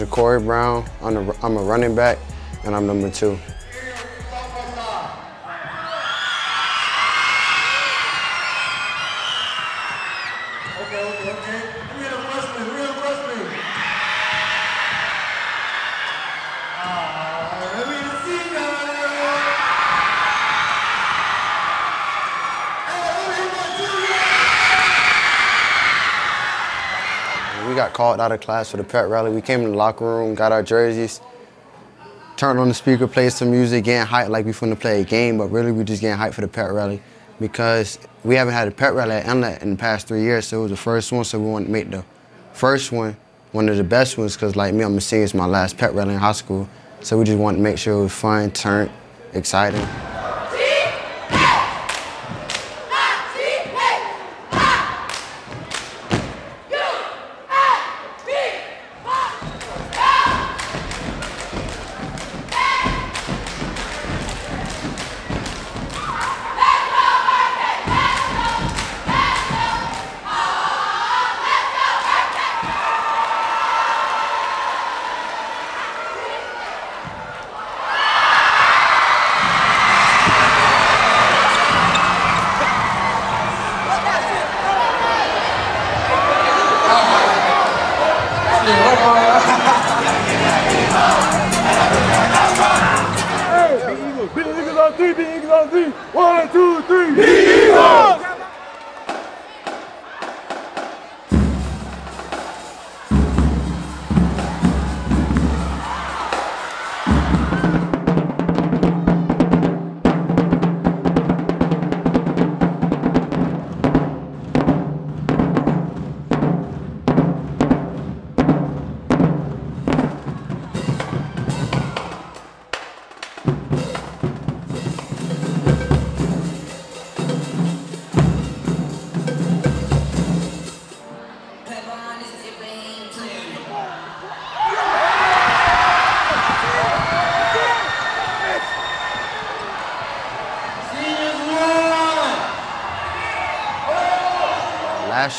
is Ja'Cory Brown. I'm I'm a running back, and I'm number two. Called out of class for the pep rally. We came in the locker room, got our jerseys, turned on the speaker, played some music, getting hyped like we finna play a game, but really we just getting hyped for the pep rally because we haven't had a pep rally at Inlet in the past three years, so it was the first one, so we wanted to make the first one one of the best ones because like me, I'm a senior, it's my last pep rally in high school, so we just wanted to make sure it was fun, turned, exciting.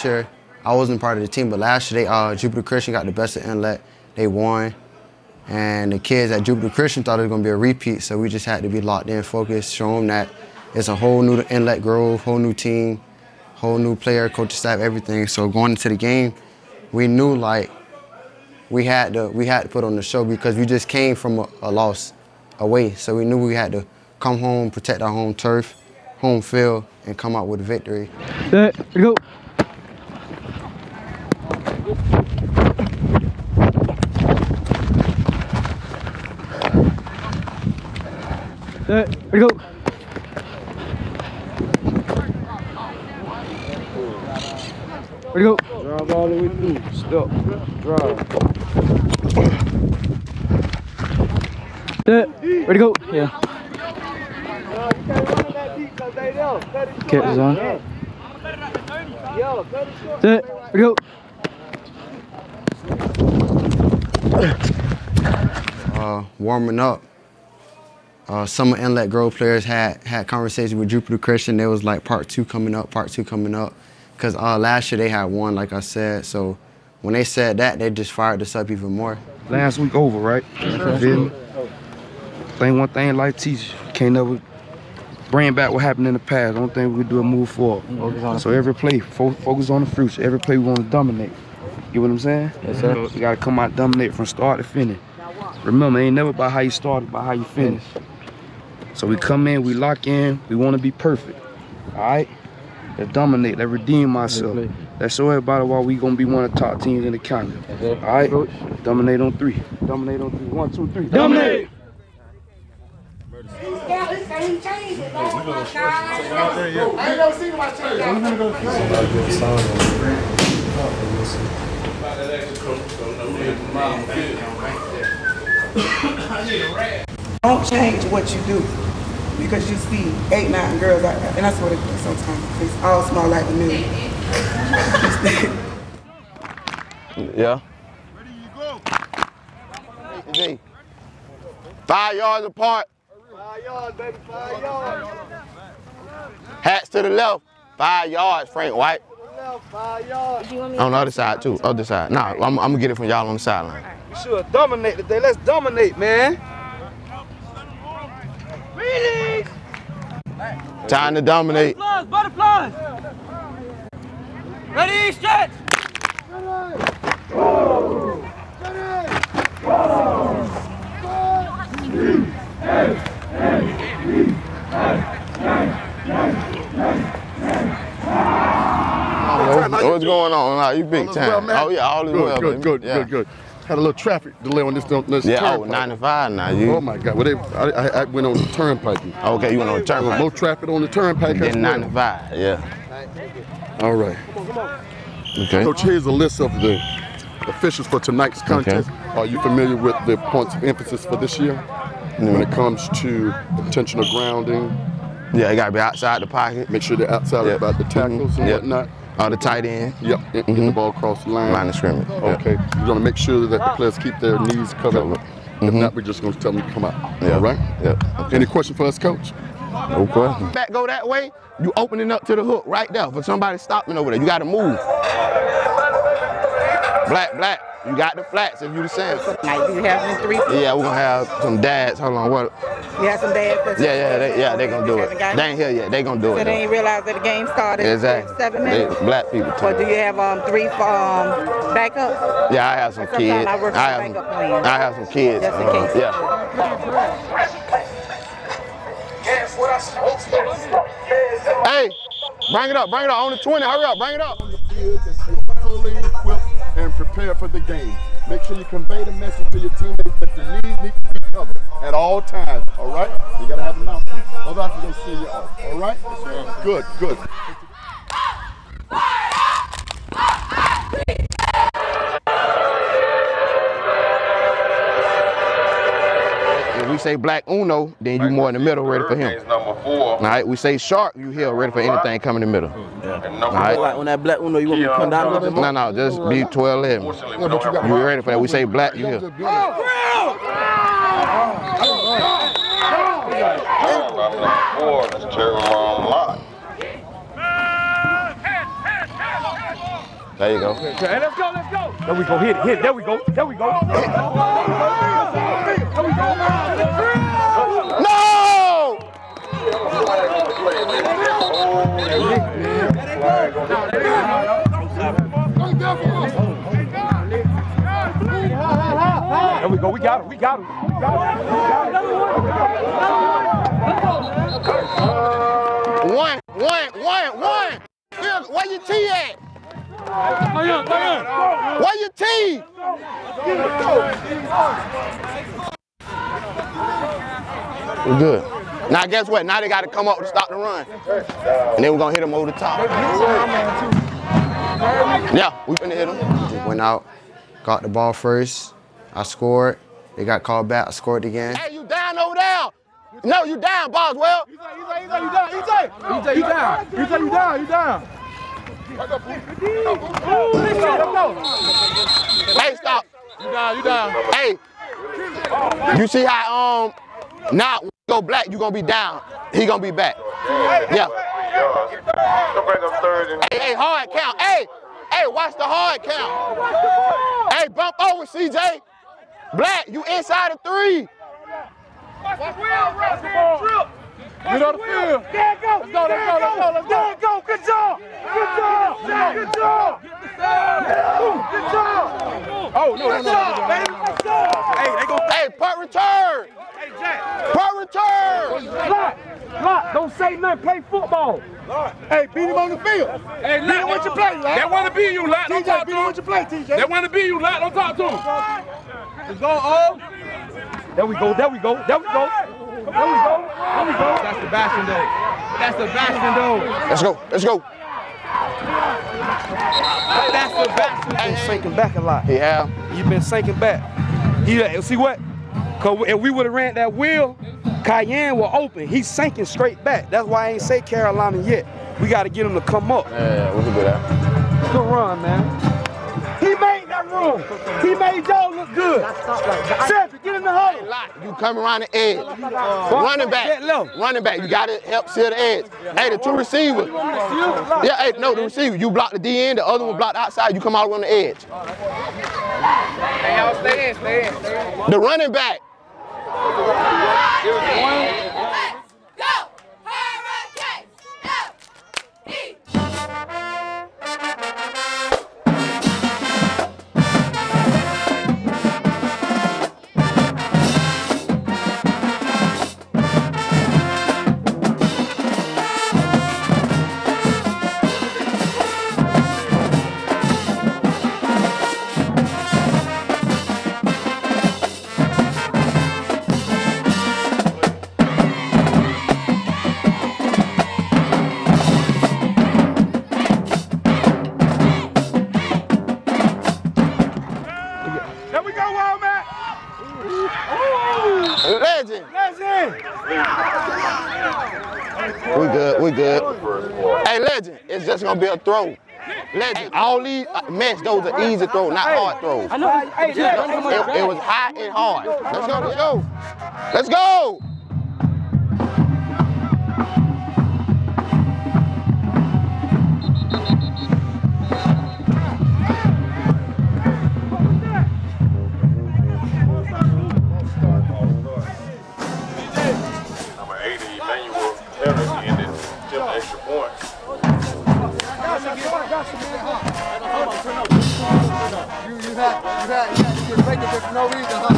Year, I wasn't part of the team, but last year, they, uh, Jupiter Christian got the best of Inlet. They won. And the kids at Jupiter Christian thought it was going to be a repeat, so we just had to be locked in, focused, show them that it's a whole new Inlet Grove, whole new team, whole new player, coaching staff, everything. So going into the game, we knew like we had to we had to put on the show because we just came from a, a loss away. So we knew we had to come home, protect our home turf, home field, and come out with a victory. Set, go. Set, go. Ready, go. Drive all the way through. Stop. Drive. Set, ready, go. Yeah. Kept his on. Set, ready, go. uh, warming up, uh, some of Inlet Grove players had had conversations with Jupiter Christian. There was like part two coming up, part two coming up, because uh, last year they had one, like I said. So when they said that, they just fired us up even more. Last week over, right? Feel me? Thing one thing like teach, can't never bring back what happened in the past. Only thing we can do is move forward. So every play, fo- focus on the future. Every play we want to dominate. You know what I'm saying? Yes, sir. You gotta come out dominate from start to finish. Remember, it ain't never about how you started, about how you finish. So we come in, we lock in, we want to be perfect. All right? Let's dominate, let's redeem myself. Let's show everybody why we gonna be one of the top teams in the county. All right? Dominate on three. Dominate on three. One, two, three. Dominate! I ain't never seen my change. Don't change what you do because you see eight, nine girls out there, and that's what it is sometimes. It's all small like a million. Yeah. G. Five yards apart. Five yards, baby, five yards. Hats to the left. Five yards, Frank White. On the other side too. Other side. Nah, I'm, I'm gonna get it from y'all on the sideline. We should dominate today. Let's dominate, man. Time to dominate. Butterflies, butterflies. Ready, stretch. What's going on? Nah, you big All is well, time. Oh yeah, all is good, well. Good, baby. good, yeah. good, good. Had a little traffic delay on this, on this Yeah, oh, turnpike. 95 now. You Oh my God! Well, they, I, I, went on the turnpike. okay? You went on the turnpike. more traffic on the turnpike. Then well. 95. Yeah. All right. Okay. Coach, here's a list of the officials for tonight's contest. Are you familiar with the points of emphasis for this year? When it comes to intentional grounding, Yeah, it gotta be outside the pocket. make sure they're outside Yeah. about the tackles and mm-hmm. Yep. whatnot. Or the tight end. Yep, get get the mm-hmm. ball across the line. Line of scrimmage. yeah. Okay, you're gonna make sure that the players keep their knees covered. If mm-hmm. not, we're just gonna tell them to come out. Yeah. All right? Yeah. Okay. Any question for us, coach? No question. Back go that way, you opening up to the hook right there for somebody stopping over there. You gotta move. Black, black, you got the flats if you the same. Like, you have them three? Yeah, we're gonna have some dads. Hold on, what? You have some dads? that's- Yeah, yeah, they, yeah, they gonna do it. They ain't here yet. They gonna do So it. they though. ain't realized that the game started Exactly. seven They- minutes? black people. Or Too. do you have um, three um, backup? Yeah, I have some Sometimes kids. I work I have backup some, plans. I have some kids. Just in uh, case. Yeah. Hey, bring it up, bring it up on the 20. Hurry up, bring it up. Prepared for the game. Make sure you convey the message to your teammates that your knees need to be covered at all times. All right? You gotta have a mouthpiece. Otherwise, we're gonna see you off. All right? Good, good. We say black Uno, then you more in the middle, ready for him. number four. All right, we say shark, you here, ready for anything coming in the middle. And number All right. one. on that black Uno, you want me to come down a little bit No, no, just be 12 11. Unfortunately, we don't have a You ready for that? We say black, you here. Round number four. That's Terry Ron There you go. Hey, let's go, let's go. There we go. Hit it, hit it. There we go. There we go. There we go. We got him. We got him. We got him. One, one, one, one. Where your T at? Where your T? We're good. Now guess what? Now they got to come up to stop the run. And then we're gonna hit them over the top. Yeah, we finna hit them. Just went out, got the ball first. I scored. They got called back. I scored again. Hey, you down over there? No, you down, Boswell. You down. You down. You down. You down. You down. Hey, stop. You down. You down. Hey, you see how um now when you go black, you're gonna be down. He gonna be back. Yeah. Hey, hey, hard count. Hey, hey, watch the hard count. Hey, bump over, CJ. Black, you inside of three. Get on the field. There it go. Let's go. Let's go. Let's go. Let's go. There go. Good job. Good job. Good job. Good job. Oh no, no, no. Hey, they go. Hey, punt return. Hey, Jack. Punt return. Lot, lot, don't say nothing. Play football. Hey, beat him on the field. Hey, beat him what you play, Lot. They want to be you, Lot. Don't talk beat to him him. what you play, TJ. They want to be you, Lot. Don't talk to him. Let's go, oh. We go. There we go. There we go. There we go. There we go. That's the bashing though. That's the bashing though. Let's go. Let's go. That's the bashing. Been sinking back a lot. Yeah. You've been sinking back. You uh, see what? Cause if we would have ran that wheel, Kyan will open. He's sinking straight back. That's why I ain't say Carolina yet. We got to get him to come up. Yeah, what's a good at? Good run, man. He made that run. He made y'all look good. Cedric, get in the hole. You come around the edge. Running back. Running back. You gotta help seal the edge. Hey, the two receivers. Yeah, hey, no, the receiver. You block the D end, the other one block the outside, you come out on the edge. Hey, y'all stay in, stay in, stay in. The running back. Legend. Legend. We good, we good. Hey, Legend, it's just gonna be a throw. Legend, all these, uh, Mesh, those are easy throws, not hard throws. I know. Hey, It, it was hot and hard. Let's go, let's go. Let's go. You, you had, you had, you had to get breaking for no reason, huh?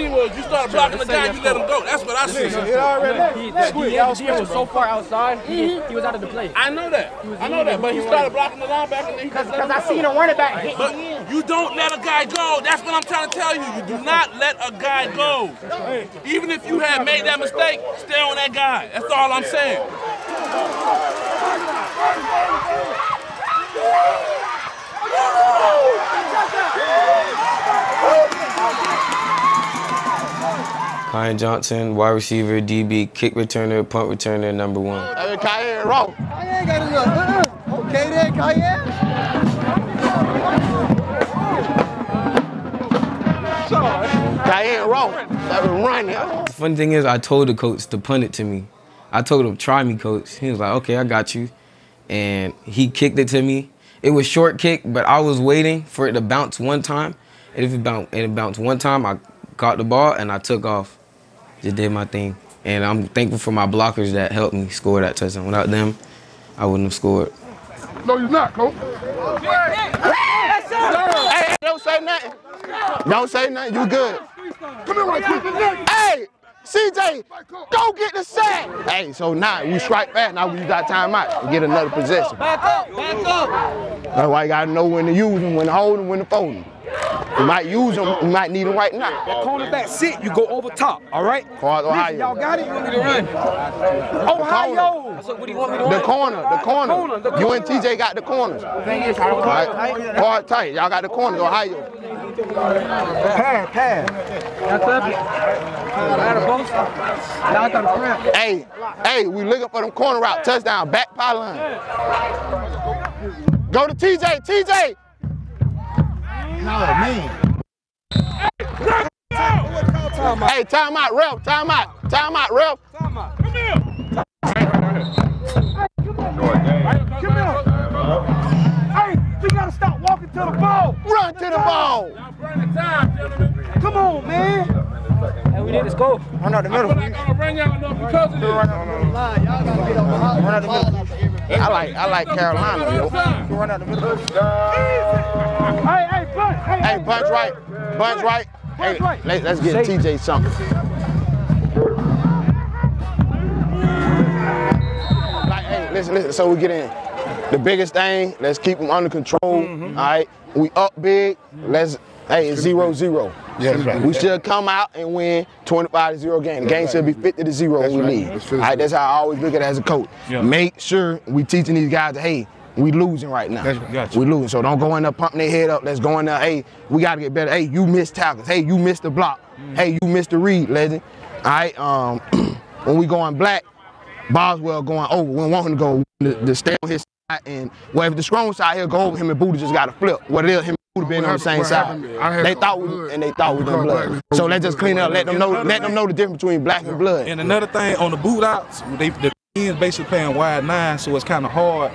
Seen was you started blocking the guy, you let him go. That's what I seen. It already He, the DN was so far outside, he, he mm-hmm. was out of the play. I know that. I know that. But he started blocking the linebacker and then he him I go. seen a running back hit But you don't let a guy go. That's what I'm trying to tell you. You do not let a guy go. Even if you had made that mistake, stay on that guy. That's all I'm saying. Kyan Johnson, wide receiver, DB, kick returner, punt returner, number one. Hey, Kyle, roll. Kyan got it up. Okay then, Kyan. Kyle, roll. That was running. The funny thing is, I told the coach to punt it to me. I told him, try me, coach. He was like, okay, I got you. And he kicked it to me. It was short kick, but I was waiting for it to bounce one time. And if it bounced, and it bounced one time, I caught the ball and I took off. Just did my thing. And I'm thankful for my blockers that helped me score that touchdown. Without them, I wouldn't have scored. No, you're not, coach. Hey, don't say nothing. Don't say nothing. You good. Come here right quick. Hey, CJ, go get the sack. Hey, so now we strike back. Now we got timeout. We get another possession. Back up, back up. That's why you gotta know when to use them, when to hold them, when to fold them. You might use them, you might need them right now. That cornerback sit, you go over top, all right? Cards Listen, y'all got it? You Want me to run? Ohio! So what do you want me to The corner, the corner. corner, You and TJ got the corners. Thing is, I don't Right? Hard tight. Y'all got the corners, Ohio. Pass, pass. That's up. I had post. Now I got. Hey, hey, we looking for them corner route. Touchdown, back pylon. Go to TJ, TJ. Hey, time out, ref, time out, time out, ref. Come here. Hey, we gotta stop walking to the ball. Run to the ball. Y'all burning time. Come on, man. And we need to score. Run out the I feel middle. like I'm gonna bring y'all enough because of this. I like, I like Carolina, yo. Run out the middle. Hey, hey, bunch. Hey, bunch right, bunch right. Hey, let, let's get TJ something. Like, hey, listen, listen. So we get in. The biggest thing, let's keep them under control. All right, we up big. Let's. Hey, it's zero zero. Yeah, that's right. We should come out and win 25 to 0 game. The game should be 50 to 0 when we right. leave. That's All right. that's how I always look at it as a coach. Make sure we teaching these guys, hey, we losing right now. Gotcha. We losing. So don't go in there pumping their head up. Let's go in there, hey, we got to get better. Hey, you missed tackles. Hey, you missed the block. Hey, you missed the read, legend. All right, um, when we going black, Boswell going over. We want him to go to, to stay on his side. and well, if the strong side here go over him and Buddha just got to flip. What it is, him and Buddha been on the same what side. happened, I They thought we and they thought we been blood. So let's just clean it up. Let them know. Let them know the difference between black and blood. And another thing on the boot outs, they the ends basically playing wide nine, so it's kind of hard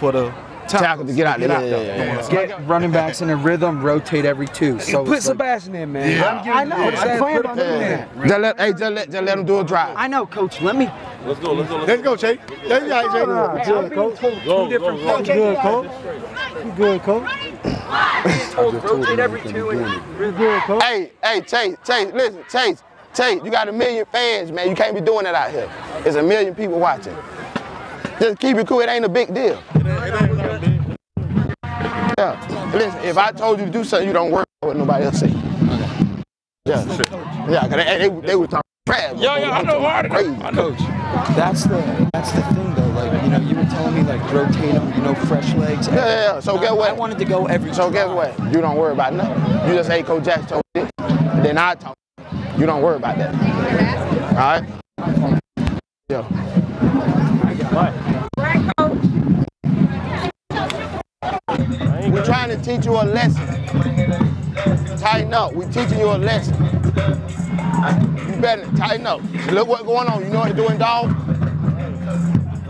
for the tackle to get out there. Yeah, yeah, there. yeah. Get running backs in a rhythm, rotate every two. So put like- Sebastian in, man. Yeah. I'm giving- I know. I'm I saying plan put on him doing Just let, hey, just let, just let them do a drive. I know, coach. Let me. Let's go, let's go, Let's go, Jay. There you go, Jay. Nah, Good, coach. Go, Two go, different go. coaches. Good, coach. You good, coach. rotate every two. You good, coach. Hey, hey, Chase, Chase, listen, Chase, Chase, you got a million fans, man. You can't be doing that out here. There's a million people watching. Just keep it cool. It ain't a big deal. Yeah. Listen, if I told you to do something, you don't work what nobody else say. Yeah. Yeah, because they, they, they were talking trash. Yeah, yeah, I know hard. Crazy. I know. That's the that's the thing though. Like you know, you were telling me like rotate them. You know, fresh legs. Yeah, yeah, yeah. So And get I- what? I wanted to go every. So guess what? You don't worry about nothing. You just say Coach Jack told you this. Then I talk. You don't worry about that. All right? Yeah. We're trying to teach you a lesson. Tighten up. We're teaching you a lesson. You better tighten up. Look what's going on. You know what to do in dog?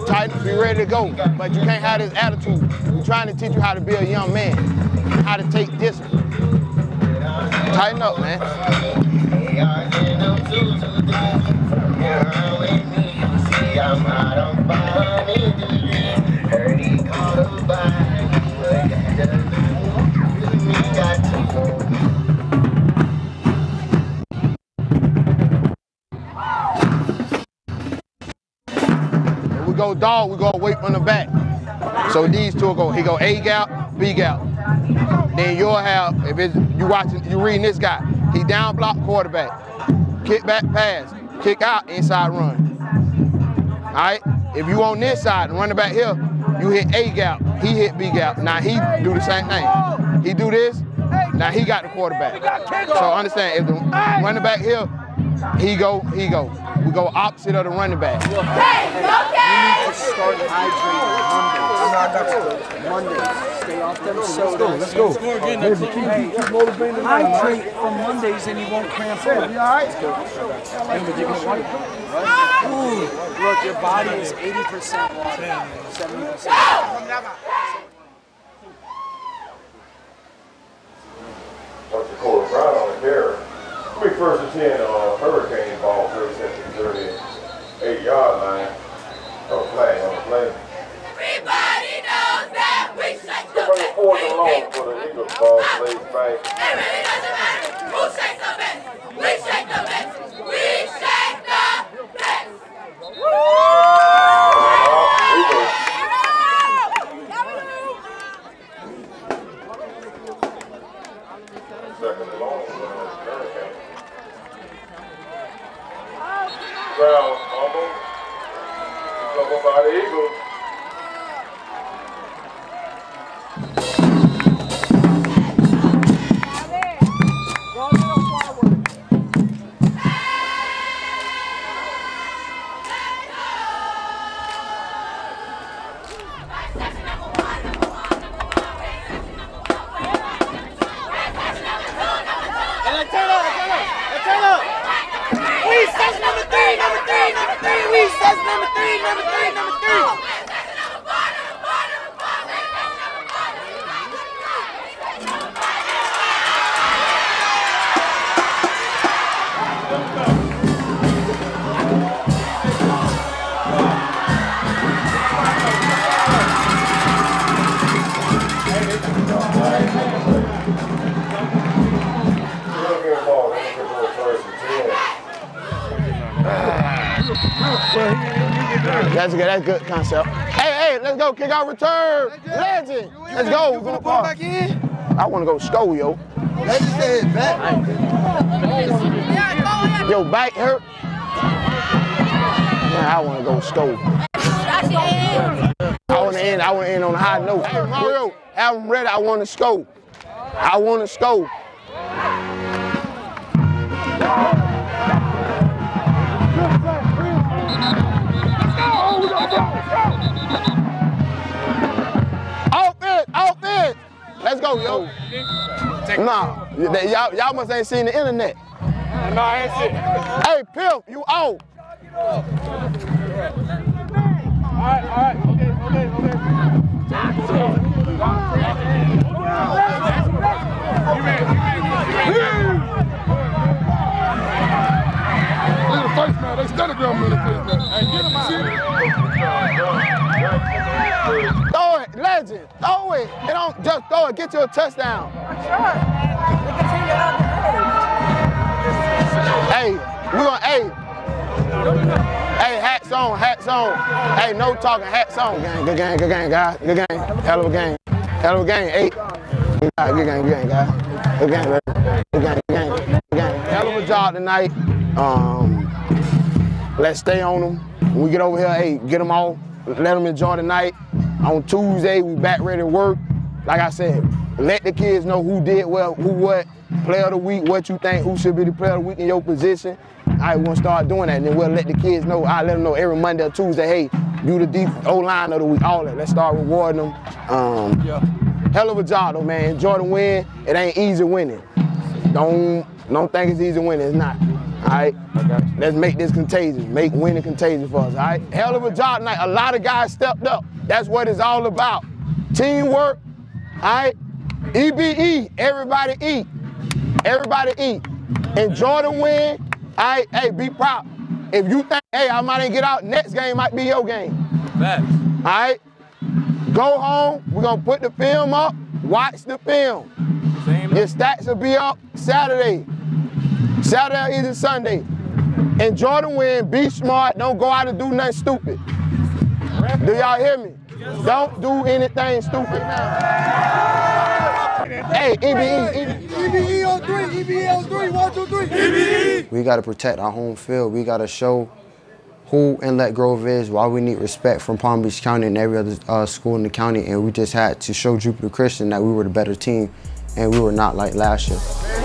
Tighten up. Be ready to go. But you can't have this attitude. We're trying to teach you how to be a young man, how to take discipline. Tighten up, man. If we go dog, we go away from the back. So these two will go, he go A gap, B gap. Then you'll have, if it's, you watching, you reading this guy, he down block quarterback, kick back pass, kick out, inside run. All right, if you on this side, and running back here, you hit A gap, he hit B gap. Now he do the same thing. He do this, now he got the quarterback. So understand, if the running back here, he go, he go. We go opposite of the running back. You need to start hydrating Mondays. Mondays. Stay off them sodas. Let's go. Let's go. Hydrate from Mondays and you won't cramp up. You all right? Ooh, look, your body is 80% water, 70%. Dr. Corey Brown on the carry. I mean, first and 10, uh, Hurricane ball, 37 38 yard line. Oh, flag on the play. Everybody knows that we shake the Bring it fourth and long for the Eagles ball, plays back. It really doesn't matter who shakes the best. We shake the best. We shake the best. Second and long for the Hurricane. Brown almost. Covered by the Eagles. That's good. That's good concept. Hey, hey, let's go. Kick out return. Legend. Let's go. We're gonna ball back in. I want to go score, yo. Legend said back. Yo, back hurt. Man, I want to go score. I want to end. I want to end on a high note. Hey, Mario, them ready. I want to score. I want to score. Let's go, yo. Nah, y'all, y'all must ain't seen the internet. No, I ain't shit. Hey, Pimp, you out. All right, all right, okay, okay, Look at the face, man. They steady grabbing me in the face, man. Hey, get him out. Throw it. It don't just throw it. Get you a touchdown. Hey, we gonna hey. Hey, hats on, hats on. Hey, no talking, hats on. Gang, good game, good game, guys. Good game. Hell of a game. Hell of a game. Eight. Good game, good game, good game, guys. Good game, baby. Good game, good game, good game. Hell of a job tonight. Um, let's stay on them. When we get over here, hey, get them all. Let them enjoy the night. On Tuesday, we back ready to work. Like I said, let the kids know who did well, who what, player of the week, what you think, who should be the player of the week in your position. I want to start doing that, and then we'll let the kids know. I let them know every Monday or Tuesday, hey, you the deep O line of the week, all that. Let's start rewarding them. Um, Hell of a job though, man. Enjoy the win. It ain't easy winning. Don't don't think it's easy winning. It's not. All right. Let's make this contagious. Make winning contagious for us. All right. Hell of a job tonight. A lot of guys stepped up. That's what it's all about. Teamwork. All right. EBE. Everybody eat. Everybody eat. Enjoy the win. All right. Hey, be proud. If you think, hey, I might ain't get out, next game might be your game. Facts. All right. Go home. We're gonna put the film up. Watch the film. Your stats will be up Saturday. Saturday or either Sunday. Enjoy the win. Be smart. Don't go out and do nothing stupid. Do y'all hear me? Don't do anything stupid. Hey, E EBE, EBE on three, EBE on three, one, two, three. EBE. We got to protect our home field. We got to show who Inlet Grove is, why we need respect from Palm Beach County and every other uh, school in the county. And we just had to show Jupiter Christian that we were the better team and we were not like last year.